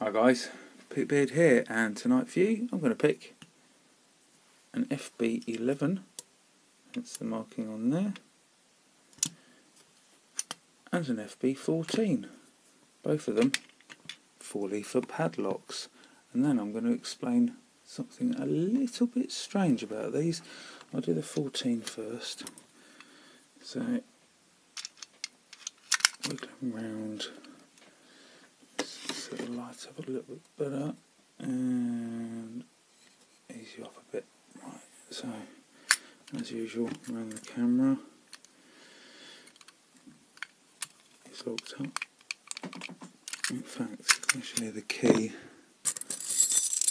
Hi guys, Pickbeard here and tonight for you I'm going to pick an FB11, that's the marking on there, and an FB14, both of them 4 lever padlocks. And then I'm going to explain something a little bit strange about these. I'll do the 14 first. So, wiggling round so the lights up a little bit better and ease you up a bit. Right, so as usual, around the camera. It's locked up. In fact, actually the key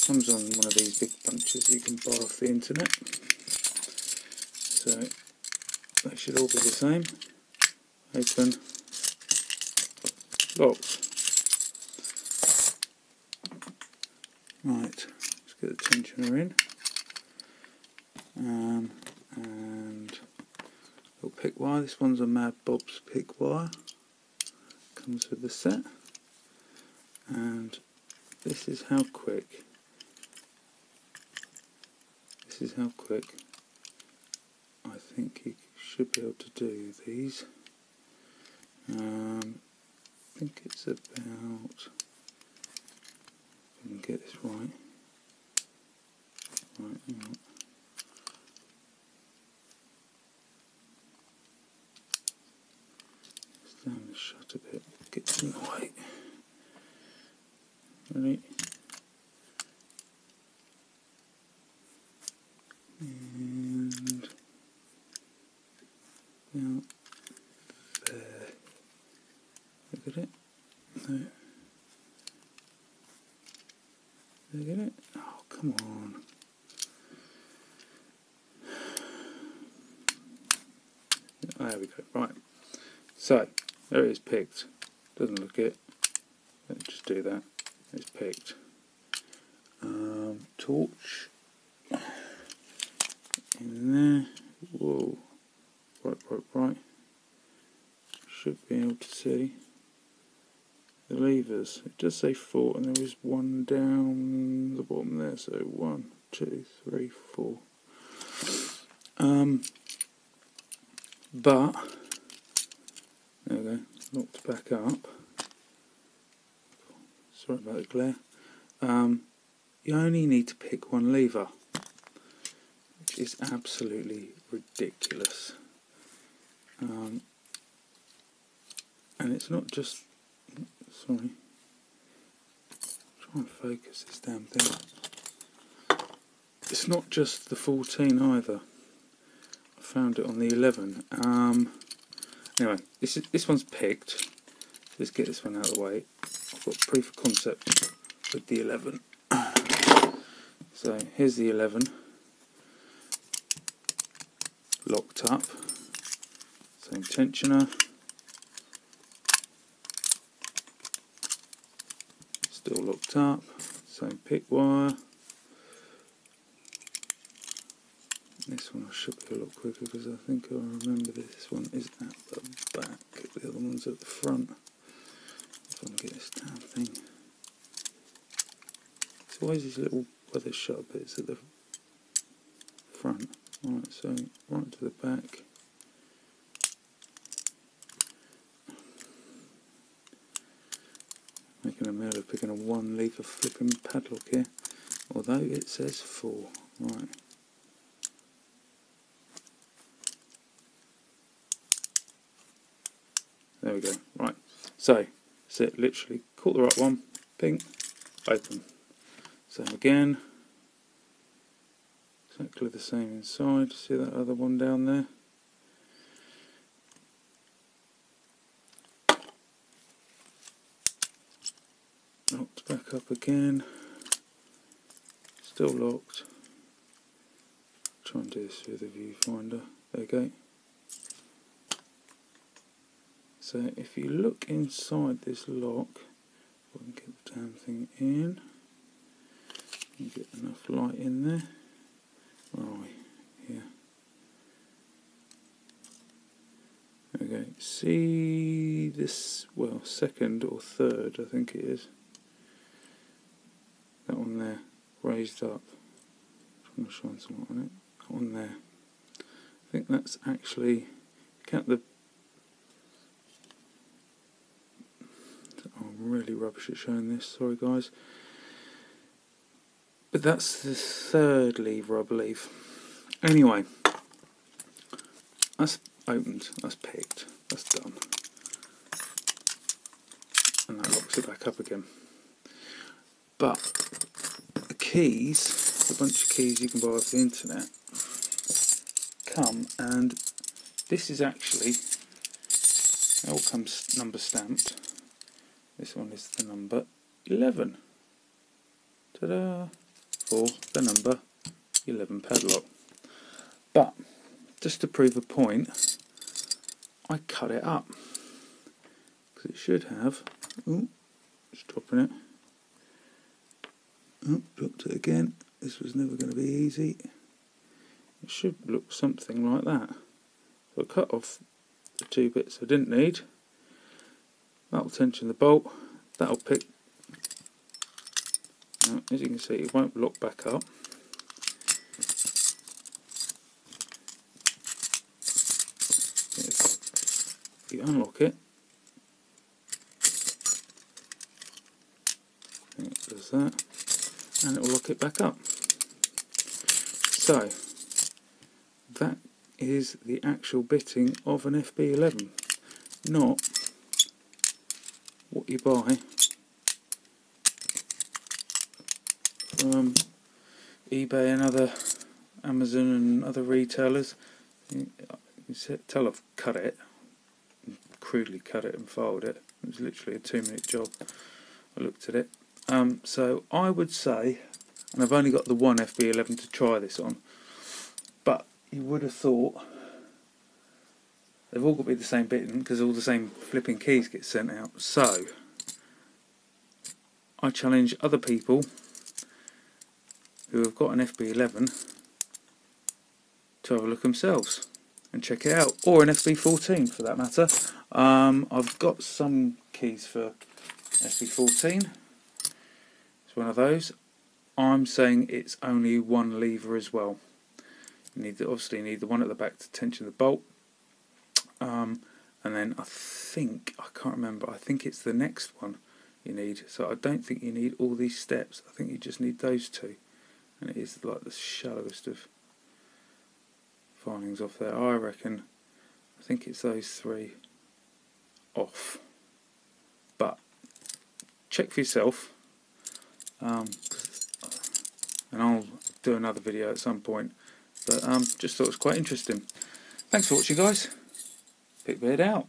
comes on one of these big bunches you can buy off the internet. So they should all be the same. Open, locked. Right, let's get the tensioner in. Um, and little pick wire. This one's a Mad Bob's pick wire. Comes with the set. And this is how quick. This is how quick I think you should be able to do these. Um, I think it's about can get this right. Right, hang on. Stand the shut a bit, gets in the way. Ready? And now there. Look at it. There. Did I get it? Oh, come on. There we go. Right. So, there it is picked. Doesn't look it. Let's just do that. It's picked. Um, torch. In there. Whoa. Right, right, right. Should be able to see the levers. It does say four, and there is one down the bottom there. So one, two, three, four. Um, but there we go. Locked back up. Sorry about the glare. Um, you only need to pick one lever, which is absolutely ridiculous. Um, and it's not just Sorry. Try and focus this damn thing. It's not just the 14 either. I found it on the 11. Um, anyway, this is this one's picked. Let's get this one out of the way. I've got proof of concept with the 11. So here's the 11. Locked up. Same tensioner. Still locked up. Same pick wire. This one I should be a lot quicker because I think I remember this one is at the back. The other one's at the front. If I can get this damn thing. It's always these little weather shut bits at the front? Right so right to the back making a meal of picking a one lever flipping padlock here although it says four right. There we go right. So so literally caught the right one ping open. Same again exactly the same inside see that other one down there locked back up again. Still locked. Try and do this with the viewfinder. Okay. so if you look inside this lock we can get the damn thing in. Get enough light in there. Where are we? Here. Okay see this well second or third I think it is there raised up. On it. There. I think that's actually count the I'm really rubbish at showing this, sorry guys. But that's the third lever I believe. Anyway, that's opened, that's picked, that's done. And that locks it back up again. But keys, a bunch of keys you can buy off the internet, come and this is actually, all comes number stamped. This one is the number 11. Ta-da! For the number 11 padlock. But, just to prove a point, I cut it up. Because it should have... Just dropping it. Oh, dropped it again. This was never going to be easy. It should look something like that. So I cut off the two bits I didn't need. That'll tension the bolt. That'll pick. Now, as you can see, it won't lock back up. If you unlock it, it does that, and it will lock it back up. So, that is the actual bitting of an FB11, not what you buy from eBay and other Amazon and other retailers. You tell I've cut it, crudely cut it and filed it. It was literally a two minute job. I looked at it. Um, so I would say, and I've only got the one FB11 to try this on, but you would have thought they've all got to be the same bit because all the same flipping keys get sent out. So I challenge other people who have got an FB11 to have a look themselves and check it out, or an FB14 for that matter. Um, I've got some keys for FB14. It's one of those. I'm saying it's only one lever as well. You need the, obviously you need the one at the back to tension the bolt. Um, and then I think, I can't remember, I think it's the next one you need. So I don't think you need all these steps. I think you just need those two. And it is like the shallowest of findings off there. I reckon, I think it's those three off. But check for yourself. Um, and I'll do another video at some point. But um, just thought it was quite interesting. Thanks for watching guys. Pickbeard out.